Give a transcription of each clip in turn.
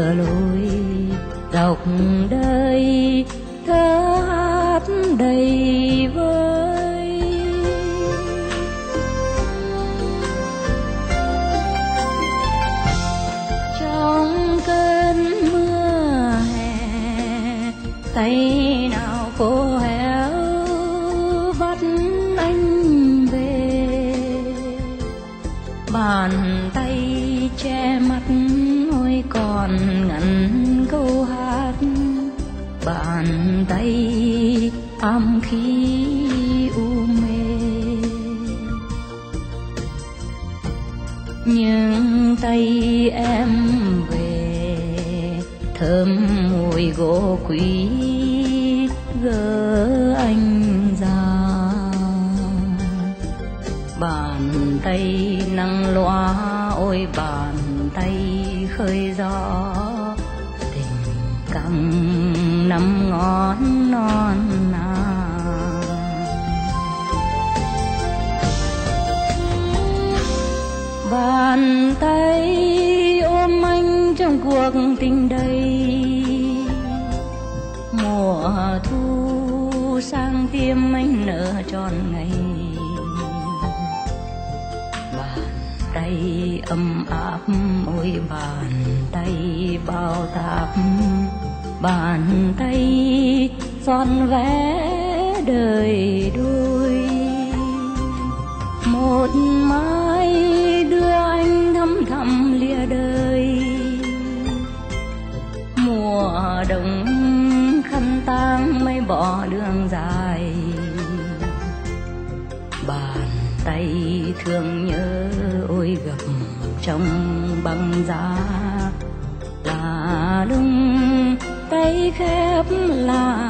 lừa lối dọc đời thơ hát đầy 多贵。tay son vẽ đời khép lại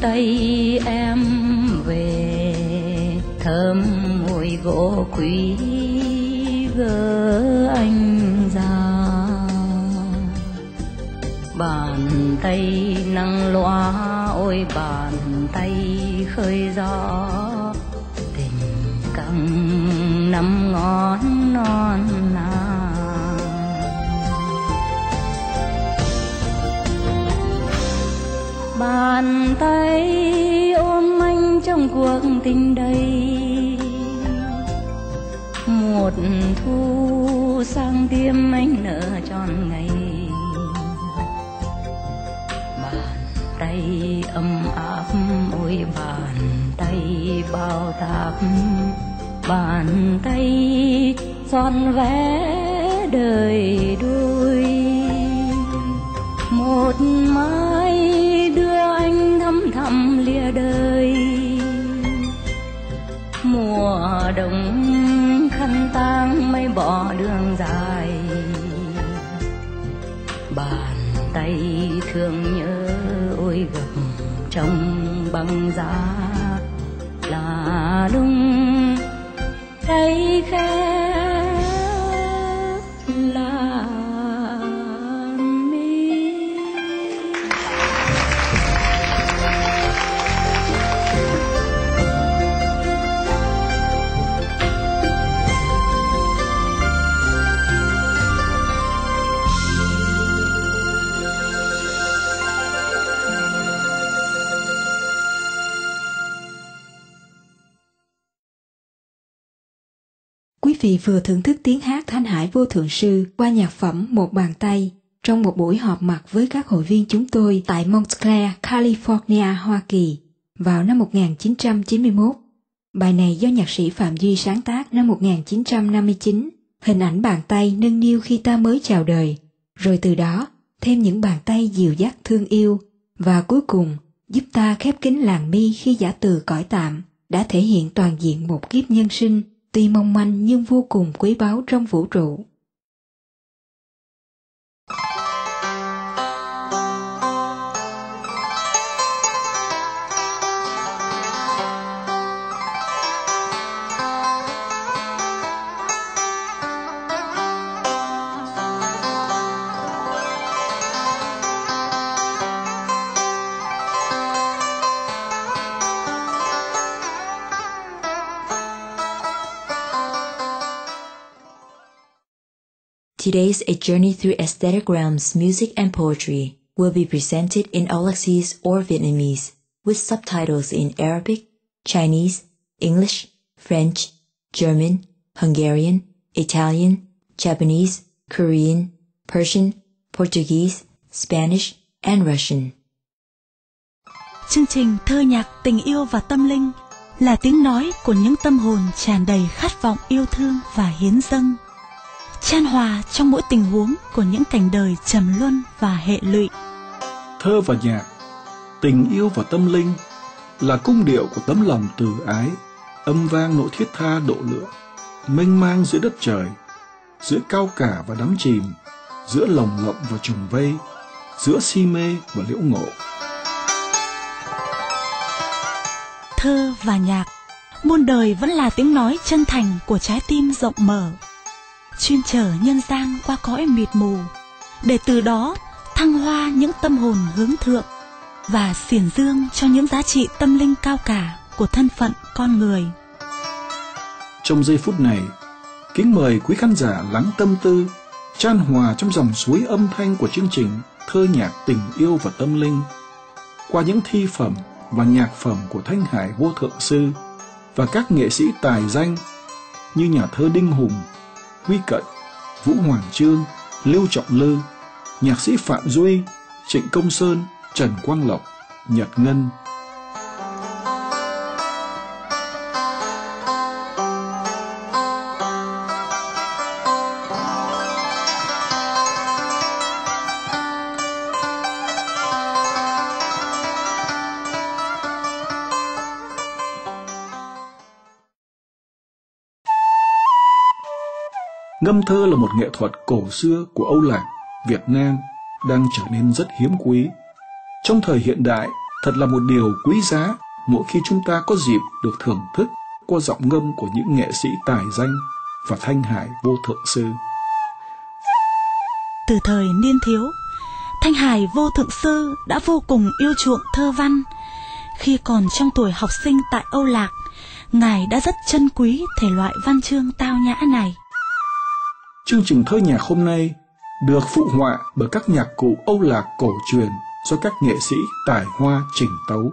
tay em về, thơm mùi gỗ quý gỡ anh ra. Bàn tay nắng loa, ôi bàn tay khơi gió. Tình căng năm ngón non bàn tay ôm anh trong cuộc tình đầy. Một thu sang tim anh nở tròn ngày. Bàn tay ấm áp ôi bàn tay bao táp. Bàn tay son vẽ đời đôi đồng khăn tang mây bỏ đường dài. Bàn tay thương nhớ ôi gập trong băng giá là lung. Thấy khẽ vị vừa thưởng thức tiếng hát Thanh Hải Vô Thượng Sư qua nhạc phẩm Một Bàn Tay trong một buổi họp mặt với các hội viên chúng tôi tại Montclair, California, Hoa Kỳ vào năm 1991. Bài này do nhạc sĩ Phạm Duy sáng tác năm 1959, hình ảnh bàn tay nâng niu khi ta mới chào đời, rồi từ đó thêm những bàn tay dịu dắt thương yêu và cuối cùng giúp ta khép kín làng mi khi giả từ cõi tạm đã thể hiện toàn diện một kiếp nhân sinh tuy mong manh nhưng vô cùng quý báu trong vũ trụ. Today's A Journey Through Aesthetic Realms Music and Poetry will be presented in Aulaxese or Vietnamese with subtitles in Arabic, Chinese, English, French, German, Hungarian, Italian, Japanese, Korean, Persian, Portuguese, Spanish, and Russian. Chương trình thơ nhạc tình yêu và tâm linh là tiếng nói của những tâm hồn tràn đầy khát vọng yêu thương và hiến dâng. Chan hòa trong mỗi tình huống của những cảnh đời trầm luân và hệ lụy. thơ và nhạc, tình yêu và tâm linh là cung điệu của tấm lòng từ ái, âm vang nỗi thiết tha độ lượng, mênh mang giữa đất trời, giữa cao cả và đắm chìm, giữa lồng lộng và trùng vây, giữa si mê và liễu ngộ. Thơ và nhạc, muôn đời vẫn là tiếng nói chân thành của trái tim rộng mở. Chuyên chở nhân gian qua cõi mịt mù, để từ đó thăng hoa những tâm hồn hướng thượng và xiển dương cho những giá trị tâm linh cao cả của thân phận con người. Trong giây phút này, kính mời quý khán giả lắng tâm tư, chan hòa trong dòng suối âm thanh của chương trình Thơ nhạc tình yêu và tâm linh qua những thi phẩm và nhạc phẩm của Thanh Hải Vô Thượng Sư và các nghệ sĩ tài danh như nhà thơ Đinh Hùng, Quy Cận, Vũ Hoàng Trương, Lưu Trọng Lư, nhạc sĩ Phạm Duy, Trịnh Công Sơn, Trần Quang Lộc, Nhật Ngân, Ngâm thơ là một nghệ thuật cổ xưa của Âu Lạc, Việt Nam đang trở nên rất hiếm quý. Trong thời hiện đại, thật là một điều quý giá mỗi khi chúng ta có dịp được thưởng thức qua giọng ngâm của những nghệ sĩ tài danh và thanh hải vô thượng sư. Từ thời niên thiếu, Thanh Hải vô thượng sư đã vô cùng yêu chuộng thơ văn. Khi còn trong tuổi học sinh tại Âu Lạc, Ngài đã rất trân quý thể loại văn chương tao nhã này. Chương trình thơ nhạc hôm nay được phụ họa bởi các nhạc cụ Âu Lạc cổ truyền do các nghệ sĩ tài hoa trình tấu.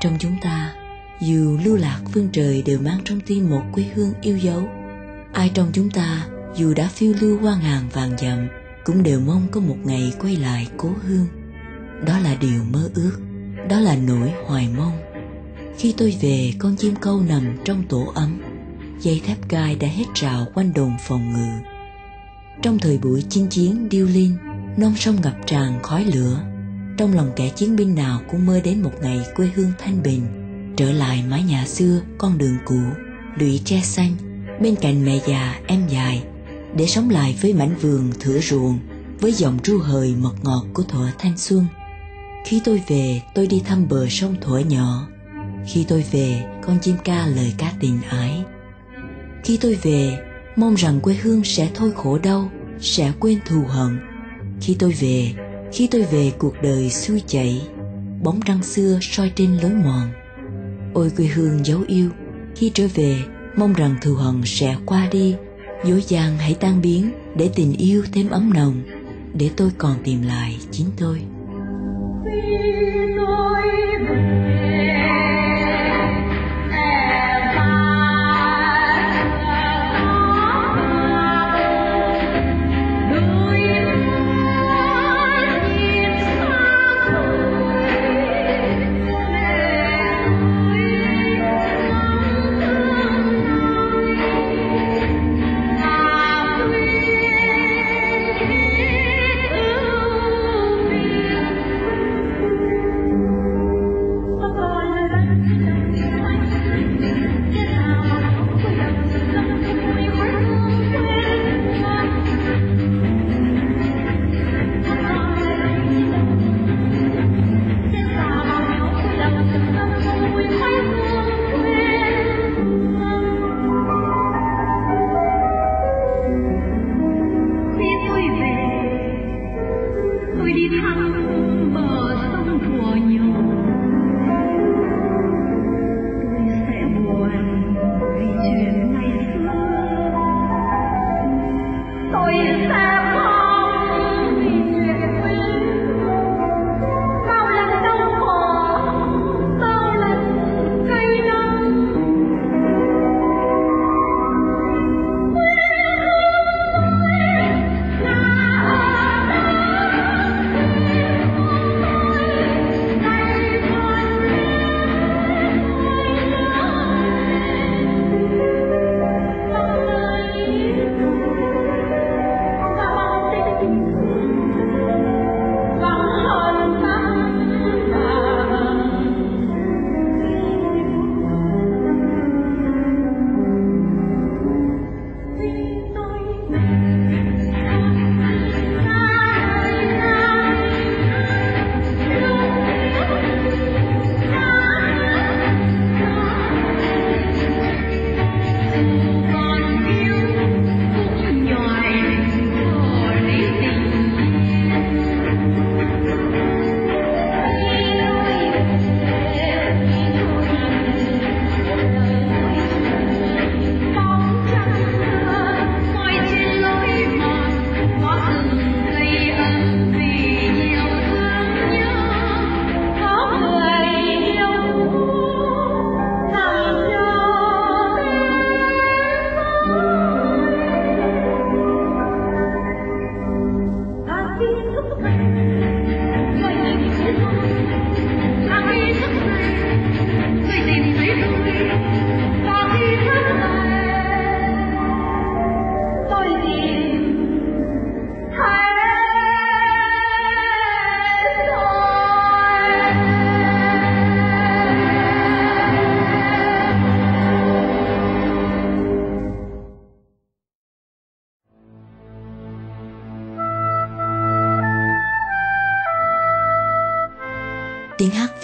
Trong chúng ta, dù lưu lạc phương trời đều mang trong tim một quê hương yêu dấu. Ai trong chúng ta, dù đã phiêu lưu qua ngàn vàng dặm, cũng đều mong có một ngày quay lại cố hương. Đó là điều mơ ước, đó là nỗi hoài mong. Khi tôi về, con chim câu nằm trong tổ ấm, dây thép gai đã hết rào quanh đồn phòng ngự. Trong thời buổi chinh chiến điêu linh, non sông ngập tràn khói lửa, trong lòng kẻ chiến binh nào cũng mơ đến một ngày quê hương thanh bình. Trở lại mái nhà xưa, con đường cũ, lũy tre xanh, bên cạnh mẹ già, em dài. Để sống lại với mảnh vườn thửa ruộng, với dòng ru hời mật ngọt của thuở thanh xuân. Khi tôi về, tôi đi thăm bờ sông thuở nhỏ. Khi tôi về, con chim ca lời ca tình ái. Khi tôi về, mong rằng quê hương sẽ thôi khổ đau, sẽ quên thù hận. Khi tôi về khi tôi về cuộc đời xuôi chảy, bóng trăng xưa soi trên lối mòn. Ôi quê hương dấu yêu, khi trở về, mong rằng thù hận sẽ qua đi. Dối gian hãy tan biến để tình yêu thêm ấm nồng, để tôi còn tìm lại chính tôi.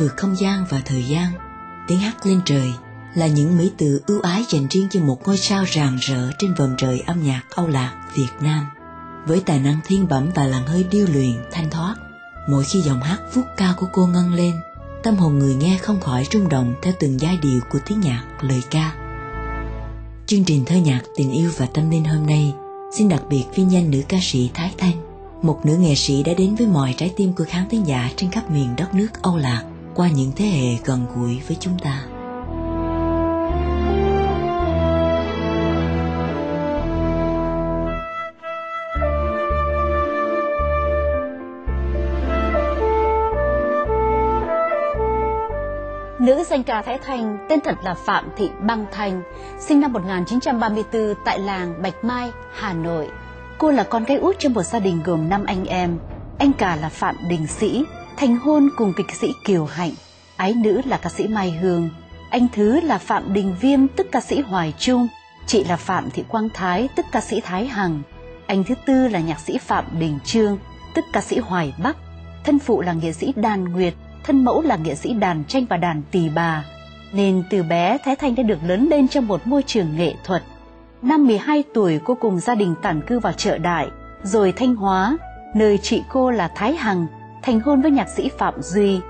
Vượt không gian và thời gian, tiếng hát lên trời là những mỹ từ ưu ái dành riêng cho một ngôi sao rạng rỡ trên vòm trời âm nhạc Âu Lạc Việt Nam. Với tài năng thiên bẩm và làn hơi điêu luyện, thanh thoát, mỗi khi giọng hát vút cao của cô ngân lên, tâm hồn người nghe không khỏi rung động theo từng giai điệu của tiếng nhạc, lời ca. Chương trình thơ nhạc tình yêu và tâm linh hôm nay xin đặc biệt vinh danh nữ ca sĩ Thái Thanh, một nữ nghệ sĩ đã đến với mọi trái tim của khán thính giả trên khắp miền đất nước Âu Lạc qua những thế hệ gần gũi với chúng ta. Nữ danh ca Thái Thanh tên thật là Phạm Thị Băng Thanh, sinh năm 1934 tại làng Bạch Mai, Hà Nội. Cô là con gái út trong một gia đình gồm 5 anh em. Anh cả là Phạm Đình Sĩ, thành hôn cùng kịch sĩ Kiều Hạnh. Ái nữ là ca sĩ Mai Hương. Anh thứ là Phạm Đình Viêm tức ca sĩ Hoài Trung. Chị là Phạm Thị Quang Thái tức ca sĩ Thái Hằng. Anh thứ tư là nhạc sĩ Phạm Đình Trương tức ca sĩ Hoài Bắc. Thân phụ là nghệ sĩ Đàn Nguyệt thân mẫu là nghệ sĩ đàn tranh và đàn tỳ bà, nên từ bé Thái Thanh đã được lớn lên trong một môi trường nghệ thuật. Năm 12 tuổi cô cùng gia đình tản cư vào chợ đại, rồi Thanh Hóa, nơi chị cô là Thái Hằng, thành hôn với nhạc sĩ Phạm Duy.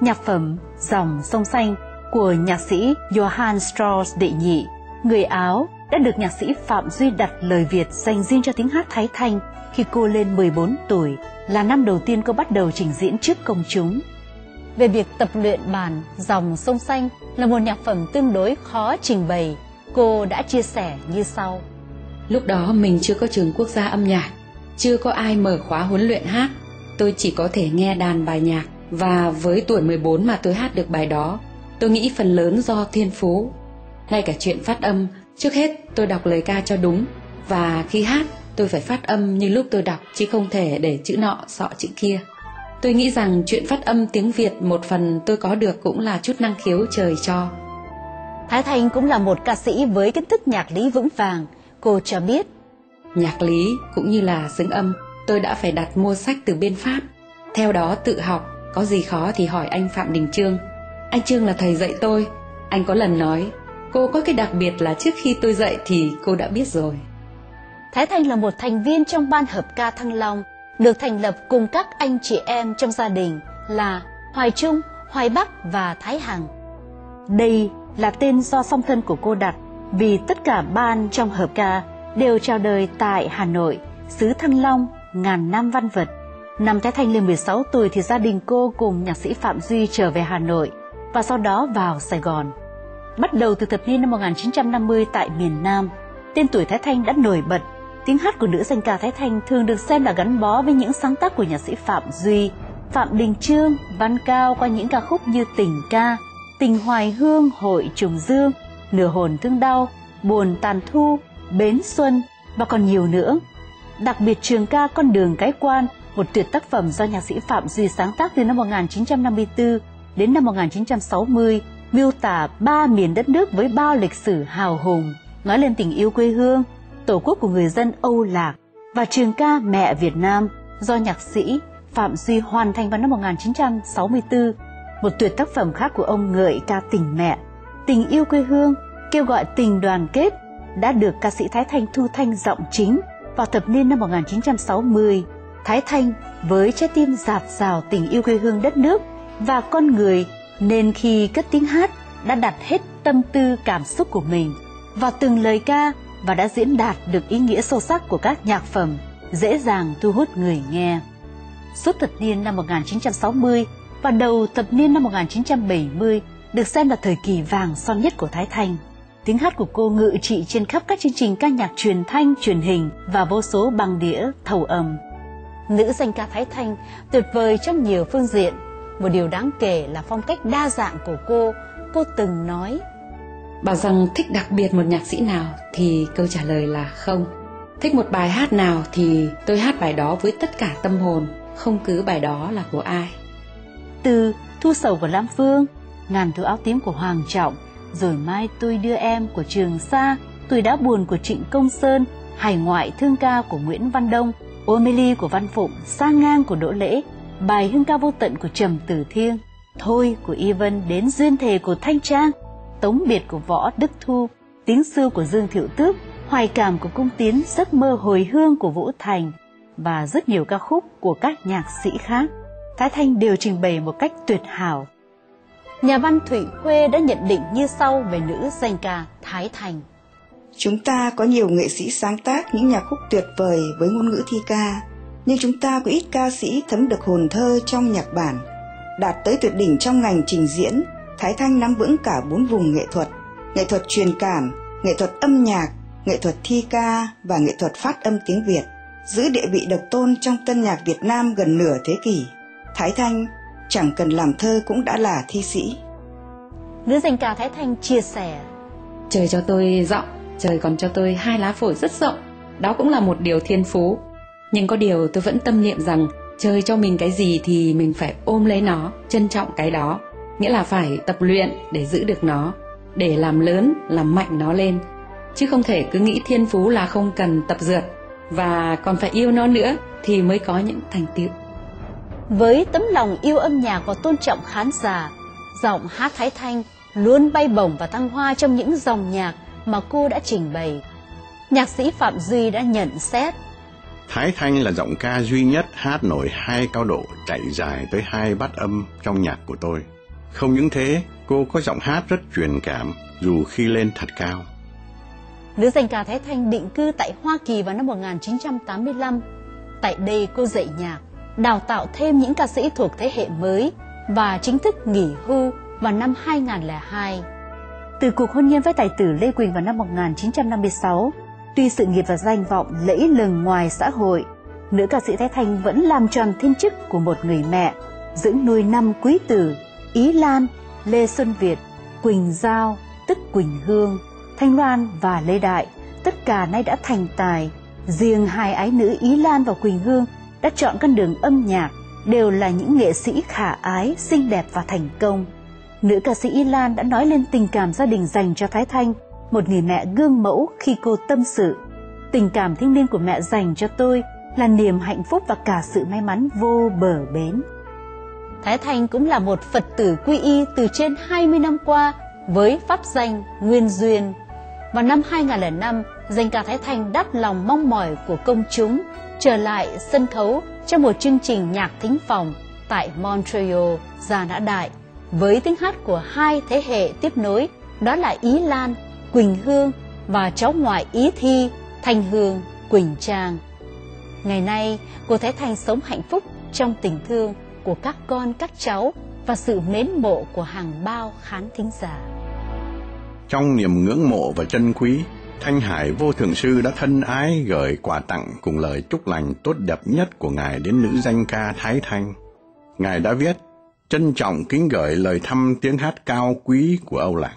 Nhạc phẩm Dòng Sông Xanh của nhạc sĩ Johann Strauss đệ nhị, người Áo đã được nhạc sĩ Phạm Duy đặt lời Việt dành riêng cho tiếng hát Thái Thanh khi cô lên 14 tuổi, là năm đầu tiên cô bắt đầu trình diễn trước công chúng về việc tập luyện bản Dòng Sông Xanh là một nhạc phẩm tương đối khó trình bày. Cô đã chia sẻ như sau. Lúc đó mình chưa có trường quốc gia âm nhạc, chưa có ai mở khóa huấn luyện hát. Tôi chỉ có thể nghe đàn bài nhạc và với tuổi 14 mà tôi hát được bài đó. Tôi nghĩ phần lớn do thiên phú. Ngay cả chuyện phát âm, trước hết tôi đọc lời ca cho đúng và khi hát tôi phải phát âm như lúc tôi đọc chứ không thể để chữ nọ sọ chữ kia. Tôi nghĩ rằng chuyện phát âm tiếng Việt một phần tôi có được cũng là chút năng khiếu trời cho. Thái Thanh cũng là một ca sĩ với kiến thức nhạc lý vững vàng. Cô cho biết. Nhạc lý cũng như là xứng âm, tôi đã phải đặt mua sách từ bên Pháp. Theo đó tự học, có gì khó thì hỏi anh Phạm Đình Trương. Anh Trương là thầy dạy tôi. Anh có lần nói, cô có cái đặc biệt là trước khi tôi dạy thì cô đã biết rồi. Thái Thanh là một thành viên trong ban hợp ca Thăng Long được thành lập cùng các anh chị em trong gia đình là Hoài Trung, Hoài Bắc và Thái Hằng. Đây là tên do song thân của cô đặt vì tất cả ban trong hợp ca đều chào đời tại Hà Nội, xứ Thăng Long, ngàn năm văn vật. Năm Thái Thanh lên 16 tuổi thì gia đình cô cùng nhạc sĩ Phạm Duy trở về Hà Nội và sau đó vào Sài Gòn. Bắt đầu từ thập niên năm 1950 tại miền Nam, tên tuổi Thái Thanh đã nổi bật Tiếng hát của nữ danh ca Thái Thanh thường được xem là gắn bó với những sáng tác của nhạc sĩ Phạm Duy, Phạm Đình Trương, Văn Cao qua những ca khúc như Tình ca, Tình Hoài Hương, Hội Trùng Dương, Nửa hồn thương đau, Buồn tàn thu, Bến xuân và còn nhiều nữa. Đặc biệt trường ca Con đường cái quan, một tuyệt tác phẩm do nhạc sĩ Phạm Duy sáng tác từ năm 1954 đến năm 1960, miêu tả ba miền đất nước với bao lịch sử hào hùng, nói lên tình yêu quê hương, Tổ quốc của người dân Âu Lạc và trường ca Mẹ Việt Nam do nhạc sĩ Phạm Duy hoàn thành vào năm 1964. Một tuyệt tác phẩm khác của ông ngợi ca tình mẹ, tình yêu quê hương, kêu gọi tình đoàn kết đã được ca sĩ Thái Thanh thu thanh giọng chính vào thập niên năm 1960. Thái Thanh với trái tim dạt dào tình yêu quê hương đất nước và con người nên khi cất tiếng hát đã đặt hết tâm tư cảm xúc của mình vào từng lời ca và đã diễn đạt được ý nghĩa sâu sắc của các nhạc phẩm, dễ dàng thu hút người nghe. Suốt thập niên năm 1960 và đầu thập niên năm 1970 được xem là thời kỳ vàng son nhất của Thái Thanh. Tiếng hát của cô ngự trị trên khắp các chương trình ca nhạc truyền thanh, truyền hình và vô số băng đĩa, thầu ầm. Nữ danh ca Thái Thanh tuyệt vời trong nhiều phương diện. Một điều đáng kể là phong cách đa dạng của cô. Cô từng nói Bảo rằng thích đặc biệt một nhạc sĩ nào thì câu trả lời là không. Thích một bài hát nào thì tôi hát bài đó với tất cả tâm hồn, không cứ bài đó là của ai. Từ Thu sầu của Lam Phương, Ngàn thứ áo tím của Hoàng Trọng, rồi mai tôi đưa em của Trường Sa, Tuổi đã buồn của Trịnh Công Sơn, Hải ngoại thương ca của Nguyễn Văn Đông, Ô của Văn Phụng, xa ngang của Đỗ Lễ, bài hương ca vô tận của Trầm Tử Thiêng, Thôi của Y Vân đến Duyên Thề của Thanh Trang, Tống Biệt của Võ Đức Thu, Tiếng Xưa của Dương Thiệu Tước, Hoài Cảm của Cung Tiến, Giấc Mơ Hồi Hương của Vũ Thành và rất nhiều ca khúc của các nhạc sĩ khác. Thái Thanh đều trình bày một cách tuyệt hảo. Nhà văn Thủy Khuê đã nhận định như sau về nữ danh ca Thái Thành. Chúng ta có nhiều nghệ sĩ sáng tác những nhạc khúc tuyệt vời với ngôn ngữ thi ca, nhưng chúng ta có ít ca sĩ thấm được hồn thơ trong nhạc bản. Đạt tới tuyệt đỉnh trong ngành trình diễn, Thái Thanh nắm vững cả bốn vùng nghệ thuật, nghệ thuật truyền cảm, nghệ thuật âm nhạc, nghệ thuật thi ca và nghệ thuật phát âm tiếng Việt, giữ địa vị độc tôn trong tân nhạc Việt Nam gần nửa thế kỷ. Thái Thanh chẳng cần làm thơ cũng đã là thi sĩ. Nữ danh ca Thái Thanh chia sẻ Trời cho tôi giọng, trời còn cho tôi hai lá phổi rất rộng. Đó cũng là một điều thiên phú. Nhưng có điều tôi vẫn tâm niệm rằng trời cho mình cái gì thì mình phải ôm lấy nó, trân trọng cái đó. Nghĩa là phải tập luyện để giữ được nó, để làm lớn, làm mạnh nó lên. Chứ không thể cứ nghĩ thiên phú là không cần tập dượt và còn phải yêu nó nữa thì mới có những thành tựu. Với tấm lòng yêu âm nhạc và tôn trọng khán giả, giọng hát Thái Thanh luôn bay bổng và thăng hoa trong những dòng nhạc mà cô đã trình bày. Nhạc sĩ Phạm Duy đã nhận xét Thái Thanh là giọng ca duy nhất hát nổi hai cao độ chạy dài tới hai bát âm trong nhạc của tôi. Không những thế, cô có giọng hát rất truyền cảm dù khi lên thật cao. Nữ danh ca Thái Thanh định cư tại Hoa Kỳ vào năm 1985. Tại đây cô dạy nhạc, đào tạo thêm những ca sĩ thuộc thế hệ mới và chính thức nghỉ hưu vào năm 2002. Từ cuộc hôn nhân với tài tử Lê Quỳnh vào năm 1956, tuy sự nghiệp và danh vọng lẫy lừng ngoài xã hội, nữ ca sĩ Thái Thanh vẫn làm tròn thiên chức của một người mẹ, dưỡng nuôi năm quý tử Ý Lan, Lê Xuân Việt, Quỳnh Giao, tức Quỳnh Hương, Thanh Loan và Lê Đại, tất cả nay đã thành tài. Riêng hai ái nữ Ý Lan và Quỳnh Hương đã chọn con đường âm nhạc, đều là những nghệ sĩ khả ái, xinh đẹp và thành công. Nữ ca sĩ Y Lan đã nói lên tình cảm gia đình dành cho Thái Thanh, một người mẹ gương mẫu khi cô tâm sự. Tình cảm thiêng liêng của mẹ dành cho tôi là niềm hạnh phúc và cả sự may mắn vô bờ bến. Thái Thanh cũng là một Phật tử quy y từ trên 20 năm qua với pháp danh Nguyên Duyên. Vào năm 2005, danh ca Thái Thanh đáp lòng mong mỏi của công chúng trở lại sân khấu trong một chương trình nhạc thính phòng tại Montreal, Già Nã Đại với tiếng hát của hai thế hệ tiếp nối đó là Ý Lan, Quỳnh Hương và cháu ngoại Ý Thi, Thanh Hương, Quỳnh Trang. Ngày nay, cô Thái Thanh sống hạnh phúc trong tình thương của các con các cháu và sự mến mộ của hàng bao khán thính giả. Trong niềm ngưỡng mộ và trân quý, Thanh Hải Vô thường Sư đã thân ái gửi quà tặng cùng lời chúc lành tốt đẹp nhất của Ngài đến nữ danh ca Thái Thanh. Ngài đã viết, trân trọng kính gửi lời thăm tiếng hát cao quý của Âu Lạc.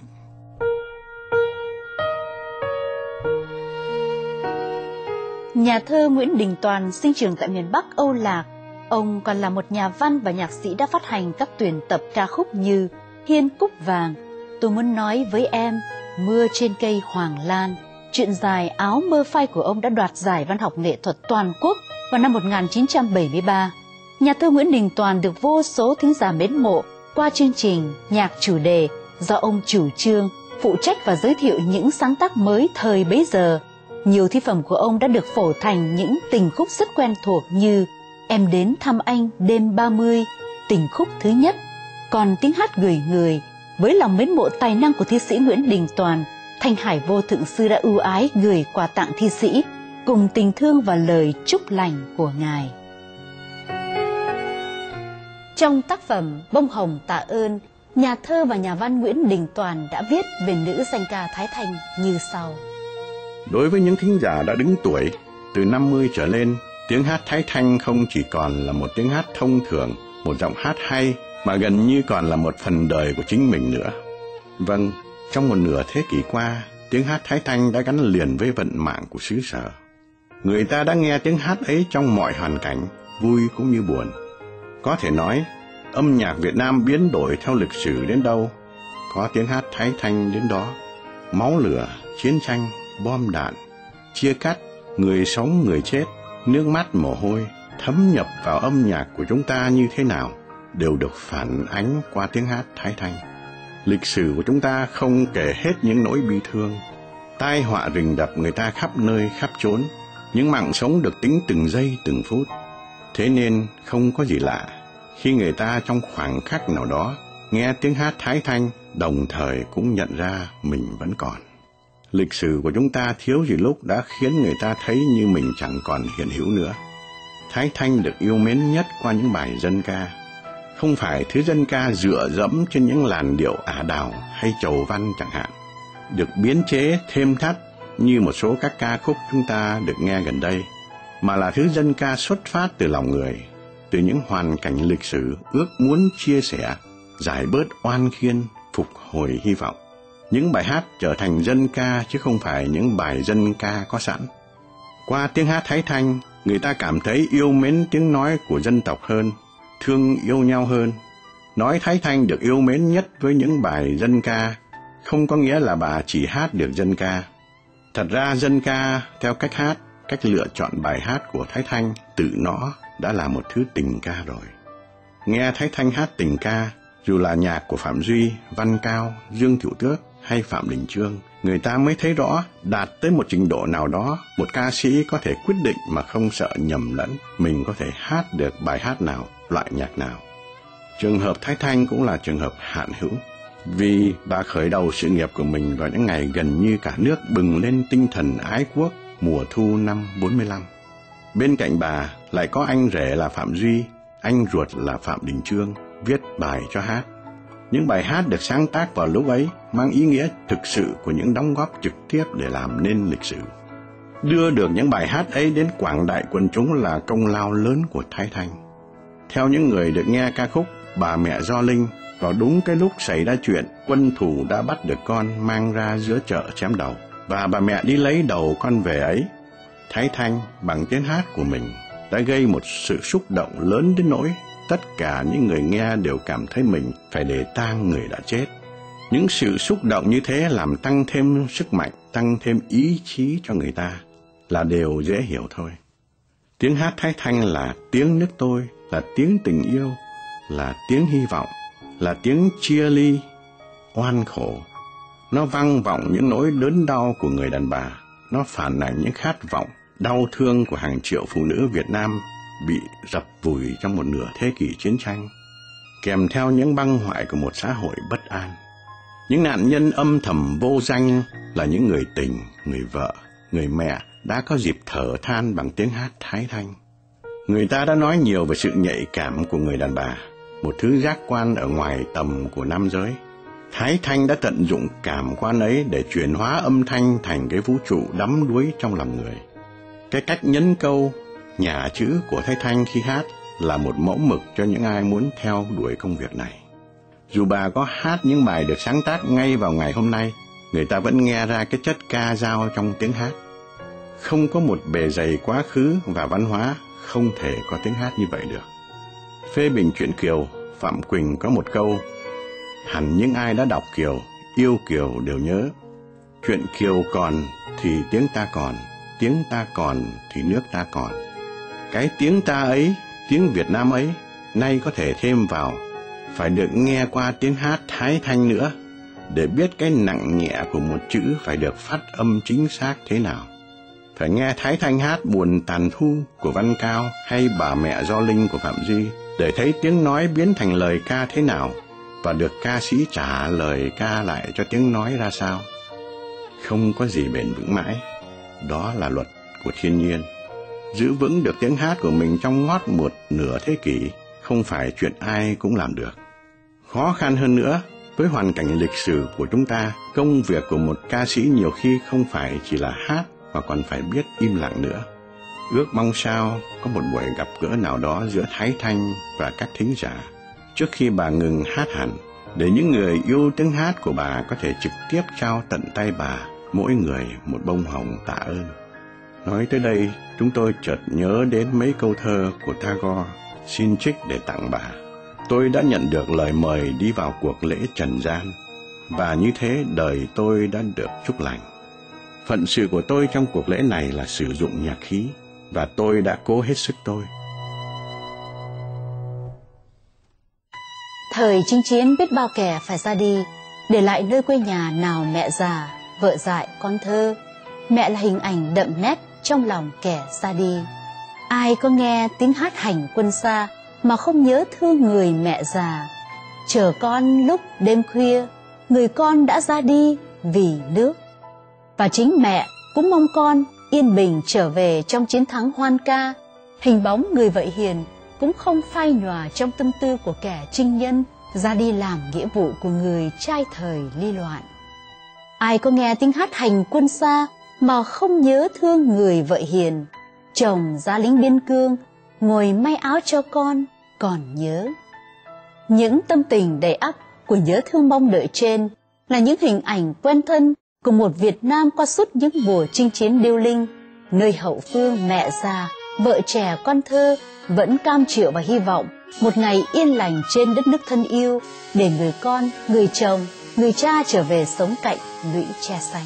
Nhà thơ Nguyễn Đình Toàn sinh trưởng tại miền Bắc Âu Lạc. Ông còn là một nhà văn và nhạc sĩ đã phát hành các tuyển tập ca khúc như Hiên Cúc Vàng, Tôi muốn nói với em, Mưa trên cây Hoàng Lan. Chuyện dài Áo mơ phai của ông đã đoạt giải văn học nghệ thuật toàn quốc vào năm 1973. Nhà thơ Nguyễn Đình Toàn được vô số thính giả mến mộ qua chương trình Nhạc chủ đề do ông chủ trương, phụ trách và giới thiệu những sáng tác mới thời bấy giờ. Nhiều thi phẩm của ông đã được phổ thành những tình khúc rất quen thuộc như Em đến thăm anh đêm 30, tình khúc thứ nhất. Còn tiếng hát gửi người, với lòng mến mộ tài năng của thi sĩ Nguyễn Đình Toàn, Thanh Hải Vô Thượng Sư đã ưu ái gửi quà tặng thi sĩ cùng tình thương và lời chúc lành của Ngài. Trong tác phẩm Bông Hồng Tạ Ơn, nhà thơ và nhà văn Nguyễn Đình Toàn đã viết về nữ danh ca Thái Thanh như sau. Đối với những thính giả đã đứng tuổi, từ 50 trở lên, tiếng hát Thái Thanh không chỉ còn là một tiếng hát thông thường, một giọng hát hay, mà gần như còn là một phần đời của chính mình nữa. Vâng, trong một nửa thế kỷ qua, tiếng hát Thái Thanh đã gắn liền với vận mạng của xứ sở. Người ta đã nghe tiếng hát ấy trong mọi hoàn cảnh, vui cũng như buồn. Có thể nói, âm nhạc Việt Nam biến đổi theo lịch sử đến đâu, có tiếng hát Thái Thanh đến đó. Máu lửa, chiến tranh, bom đạn, chia cắt, người sống người chết, nước mắt mồ hôi, thấm nhập vào âm nhạc của chúng ta như thế nào, đều được phản ánh qua tiếng hát Thái Thanh. Lịch sử của chúng ta không kể hết những nỗi bi thương, tai họa rình đập người ta khắp nơi khắp chốn, những mạng sống được tính từng giây từng phút. Thế nên không có gì lạ khi người ta trong khoảng khắc nào đó nghe tiếng hát Thái Thanh đồng thời cũng nhận ra mình vẫn còn. Lịch sử của chúng ta thiếu gì lúc đã khiến người ta thấy như mình chẳng còn hiện hữu nữa. Thái Thanh được yêu mến nhất qua những bài dân ca. Không phải thứ dân ca dựa dẫm trên những làn điệu ả đào hay chầu văn chẳng hạn. Được biến chế thêm thắt như một số các ca khúc chúng ta được nghe gần đây, mà là thứ dân ca xuất phát từ lòng người, từ những hoàn cảnh lịch sử ước muốn chia sẻ, giải bớt oan khiên, phục hồi hy vọng. Những bài hát trở thành dân ca chứ không phải những bài dân ca có sẵn. Qua tiếng hát Thái Thanh, người ta cảm thấy yêu mến tiếng nói của dân tộc hơn, thương yêu nhau hơn. Nói Thái Thanh được yêu mến nhất với những bài dân ca, không có nghĩa là bà chỉ hát được dân ca. Thật ra dân ca theo cách hát, cách lựa chọn bài hát của Thái Thanh tự nó đã là một thứ tình ca rồi. Nghe Thái Thanh hát tình ca, dù là nhạc của Phạm Duy, Văn Cao, Dương Thiệu Tước hay Phạm Đình Trương, người ta mới thấy rõ đạt tới một trình độ nào đó, một ca sĩ có thể quyết định mà không sợ nhầm lẫn, mình có thể hát được bài hát nào, loại nhạc nào. Trường hợp Thái Thanh cũng là trường hợp hạn hữu, vì bà khởi đầu sự nghiệp của mình vào những ngày gần như cả nước bừng lên tinh thần ái quốc mùa thu năm 45. Bên cạnh bà lại có anh rể là Phạm Duy, anh ruột là Phạm Đình Trương, viết bài cho hát. Những bài hát được sáng tác vào lúc ấy mang ý nghĩa thực sự của những đóng góp trực tiếp để làm nên lịch sử. Đưa được những bài hát ấy đến quảng đại quần chúng là công lao lớn của Thái Thanh. Theo những người được nghe ca khúc Bà mẹ Do Linh, vào đúng cái lúc xảy ra chuyện, quân thủ đã bắt được con mang ra giữa chợ chém đầu. Và bà mẹ đi lấy đầu con về ấy. Thái Thanh bằng tiếng hát của mình đã gây một sự xúc động lớn đến nỗi tất cả những người nghe đều cảm thấy mình phải để tang người đã chết. Những sự xúc động như thế làm tăng thêm sức mạnh, tăng thêm ý chí cho người ta là điều dễ hiểu thôi. Tiếng hát Thái Thanh là tiếng nước tôi, là tiếng tình yêu, là tiếng hy vọng, là tiếng chia ly, oan khổ. Nó vang vọng những nỗi đớn đau của người đàn bà, nó phản ảnh những khát vọng, đau thương của hàng triệu phụ nữ Việt Nam bị dập vùi trong một nửa thế kỷ chiến tranh, kèm theo những băng hoại của một xã hội bất an. Những nạn nhân âm thầm vô danh là những người tình, người vợ, người mẹ đã có dịp thở than bằng tiếng hát thái thanh. Người ta đã nói nhiều về sự nhạy cảm của người đàn bà, một thứ giác quan ở ngoài tầm của nam giới. Thái Thanh đã tận dụng cảm quan ấy để chuyển hóa âm thanh thành cái vũ trụ đắm đuối trong lòng người. Cái cách nhấn câu Nhà chữ của Thái Thanh khi hát là một mẫu mực cho những ai muốn theo đuổi công việc này. Dù bà có hát những bài được sáng tác ngay vào ngày hôm nay, người ta vẫn nghe ra cái chất ca dao trong tiếng hát. Không có một bề dày quá khứ và văn hóa không thể có tiếng hát như vậy được. Phê bình chuyện Kiều, Phạm Quỳnh có một câu Hẳn những ai đã đọc Kiều, yêu Kiều đều nhớ Chuyện Kiều còn thì tiếng ta còn, tiếng ta còn thì nước ta còn cái tiếng ta ấy, tiếng Việt Nam ấy, nay có thể thêm vào, phải được nghe qua tiếng hát Thái Thanh nữa, để biết cái nặng nhẹ của một chữ phải được phát âm chính xác thế nào. Phải nghe Thái Thanh hát buồn tàn thu của Văn Cao hay bà mẹ Do Linh của Phạm Duy, để thấy tiếng nói biến thành lời ca thế nào, và được ca sĩ trả lời ca lại cho tiếng nói ra sao. Không có gì bền vững mãi, đó là luật của thiên nhiên giữ vững được tiếng hát của mình trong ngót một nửa thế kỷ không phải chuyện ai cũng làm được. Khó khăn hơn nữa, với hoàn cảnh lịch sử của chúng ta, công việc của một ca sĩ nhiều khi không phải chỉ là hát mà còn phải biết im lặng nữa. Ước mong sao có một buổi gặp gỡ nào đó giữa Thái Thanh và các thính giả trước khi bà ngừng hát hẳn để những người yêu tiếng hát của bà có thể trực tiếp trao tận tay bà mỗi người một bông hồng tạ ơn. Nói tới đây, chúng tôi chợt nhớ đến mấy câu thơ của Tagore xin trích để tặng bà. Tôi đã nhận được lời mời đi vào cuộc lễ trần gian, và như thế đời tôi đã được chúc lành. Phận sự của tôi trong cuộc lễ này là sử dụng nhạc khí, và tôi đã cố hết sức tôi. Thời chinh chiến biết bao kẻ phải ra đi, để lại nơi quê nhà nào mẹ già, vợ dại, con thơ. Mẹ là hình ảnh đậm nét trong lòng kẻ ra đi. Ai có nghe tiếng hát hành quân xa mà không nhớ thương người mẹ già. Chờ con lúc đêm khuya, người con đã ra đi vì nước. Và chính mẹ cũng mong con yên bình trở về trong chiến thắng hoan ca. Hình bóng người vợ hiền cũng không phai nhòa trong tâm tư của kẻ trinh nhân ra đi làm nghĩa vụ của người trai thời ly loạn. Ai có nghe tiếng hát hành quân xa mà không nhớ thương người vợ hiền, chồng ra lính biên cương, ngồi may áo cho con, còn nhớ. Những tâm tình đầy ắp của nhớ thương mong đợi trên là những hình ảnh quen thân của một Việt Nam qua suốt những mùa chinh chiến điêu linh, nơi hậu phương mẹ già, vợ trẻ con thơ vẫn cam chịu và hy vọng một ngày yên lành trên đất nước thân yêu để người con, người chồng, người cha trở về sống cạnh lũy tre xanh.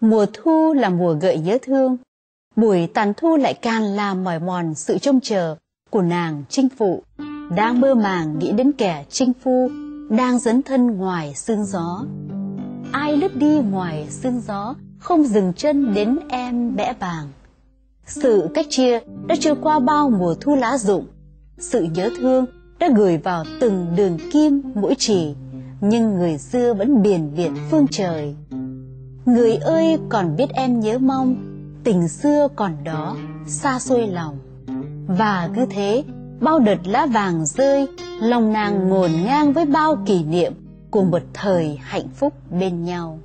Mùa thu là mùa gợi nhớ thương, buổi tàn thu lại càng làm mỏi mòn sự trông chờ của nàng chinh phụ, đang mơ màng nghĩ đến kẻ chinh phu, đang dấn thân ngoài sương gió. Ai lướt đi ngoài sương gió, không dừng chân đến em bẽ bàng. Sự cách chia đã trôi qua bao mùa thu lá rụng, sự nhớ thương đã gửi vào từng đường kim mũi chỉ, nhưng người xưa vẫn biển biệt phương trời. Người ơi còn biết em nhớ mong, Tình xưa còn đó, xa xôi lòng. Và cứ thế, Bao đợt lá vàng rơi, Lòng nàng ngổn ngang với bao kỷ niệm Của một thời hạnh phúc bên nhau.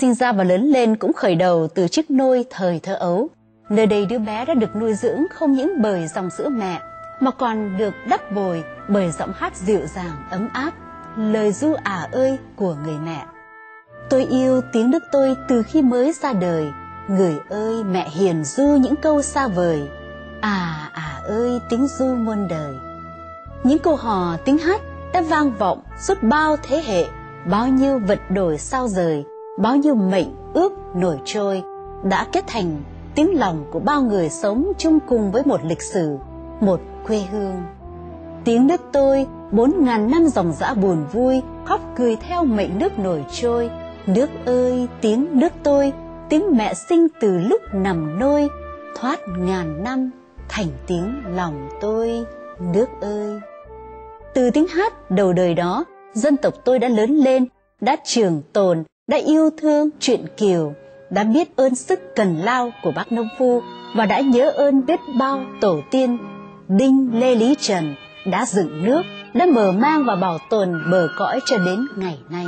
Sinh ra và lớn lên cũng khởi đầu từ chiếc nôi thời thơ ấu. Nơi đây đứa bé đã được nuôi dưỡng không những bởi dòng sữa mẹ, mà còn được đắp bồi bởi giọng hát dịu dàng, ấm áp, lời du ả ơi của người mẹ. Tôi yêu tiếng nước tôi từ khi mới ra đời, người ơi mẹ hiền du những câu xa vời, à à ơi tiếng du muôn đời. Những câu hò tiếng hát đã vang vọng suốt bao thế hệ, bao nhiêu vật đổi sao rời, bao nhiêu mệnh ước nổi trôi đã kết thành tiếng lòng của bao người sống chung cùng với một lịch sử, một quê hương. Tiếng nước tôi bốn ngàn năm dòng dã buồn vui khóc cười theo mệnh nước nổi trôi. Nước ơi tiếng nước tôi tiếng mẹ sinh từ lúc nằm nôi thoát ngàn năm thành tiếng lòng tôi. Nước ơi! Từ tiếng hát đầu đời đó dân tộc tôi đã lớn lên đã trường tồn đã yêu thương chuyện kiều, đã biết ơn sức cần lao của bác nông phu và đã nhớ ơn biết bao tổ tiên. Đinh lê lý trần đã dựng nước, đã mở mang và bảo tồn bờ cõi cho đến ngày nay.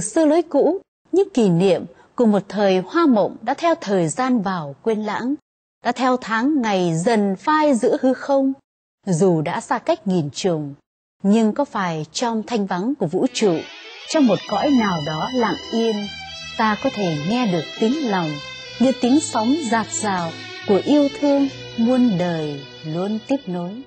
Những xưa lối cũ, những kỷ niệm của một thời hoa mộng đã theo thời gian vào quên lãng, đã theo tháng ngày dần phai giữa hư không. Dù đã xa cách nghìn trùng, nhưng có phải trong thanh vắng của vũ trụ, trong một cõi nào đó lặng yên, ta có thể nghe được tiếng lòng như tiếng sóng giạt rào của yêu thương muôn đời luôn tiếp nối.